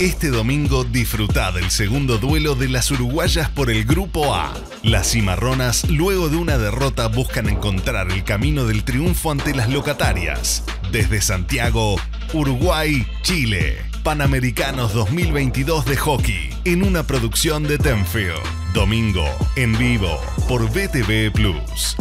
Este domingo disfruta del segundo duelo de las uruguayas por el Grupo A. Las cimarronas, luego de una derrota, buscan encontrar el camino del triunfo ante las locatarias. Desde Santiago, Uruguay, Chile. Panamericanos 2022 de hockey, en una producción de Tenfeo. Domingo, en vivo, por BTV Plus.